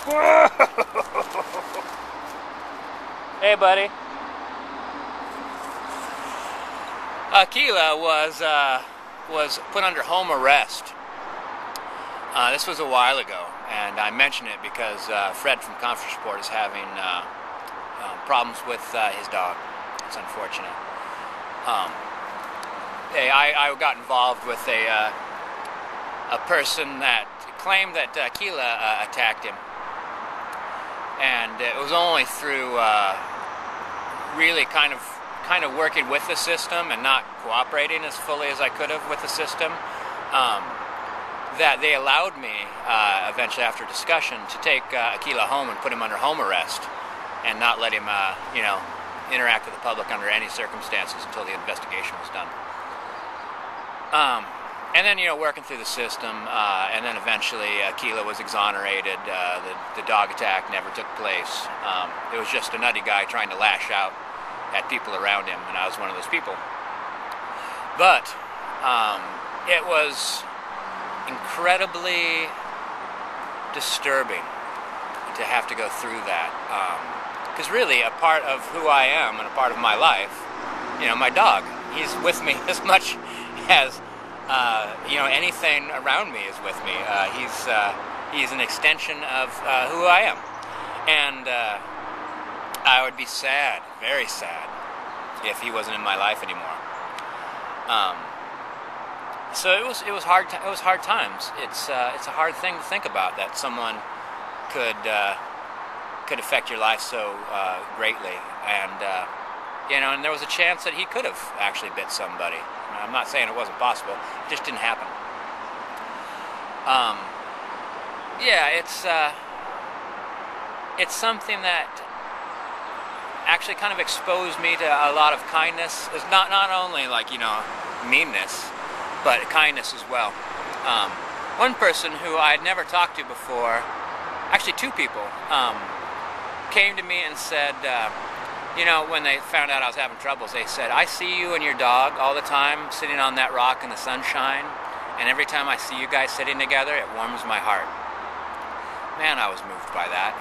hey, buddy. Aquila was uh, was put under home arrest. Uh, this was a while ago, and I mention it because uh, Fred from Conference Report is having uh, um, problems with uh, his dog. It's unfortunate. Um, I, I, got involved with a uh, a person that claimed that Aquila attacked him, and it was only through really kind of kind of working with the system and not cooperating as fully as I could have with the system, um, that they allowed me, uh, eventually after discussion, to take uh, Aquila home and put him under home arrest and not let him, uh, you know, interact with the public under any circumstances until the investigation was done. Um, and then, you know, working through the system, uh, and then eventually Aquila was exonerated. Uh, the, the, dog attack never took place. Um, it was just a nutty guy trying to lash out at people around him, and I was one of those people. But um, it was incredibly disturbing to have to go through that. Because um, really, a part of who I am and a part of my life, you know, my dog, he's with me as much as, uh, you know, anything around me is with me. Uh, he's, uh, he's an extension of uh, who I am. And uh, I would be sad, very sad, if he wasn't in my life anymore. Um, so it was it was hard it was hard times. It's it's a hard thing to think about that someone could could affect your life so greatly, and you know, and there was a chance that he could have actually bit somebody. I'm not saying it wasn't possible; it just didn't happen. Um, yeah, it's uh, it's something that actually kind of exposed me to a lot of kindness. It's not not only like you know meanness, but kindness as well. Um, one person who I had never talked to before, actually two people, um, came to me and said, uh, you know, when they found out I was having troubles, they said, I see you and your dog all the time sitting on that rock in the sunshine, and every time I see you guys sitting together, it warms my heart. Man, I was moved by that.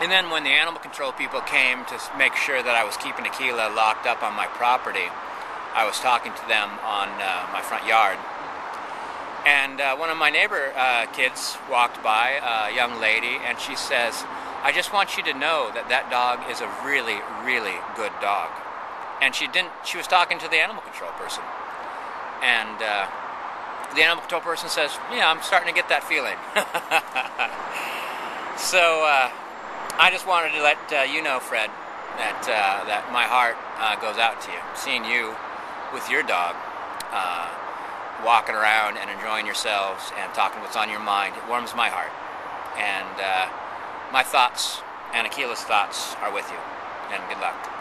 And then when the animal control people came to make sure that I was keeping Aquila locked up on my property, I was talking to them on uh, my front yard. And uh, one of my neighbor uh, kids walked by, a young lady, and she says, I just want you to know that that dog is a really, really good dog. And she didn't, she was talking to the animal control person. And uh, the animal control person says, yeah, I'm starting to get that feeling. so, uh, I just wanted to let uh, you know, Fred, that uh, that my heart uh, goes out to you. Seeing you with your dog, uh, walking around and enjoying yourselves and talking what's on your mind, it warms my heart. And my thoughts and Aquila's thoughts are with you. And good luck.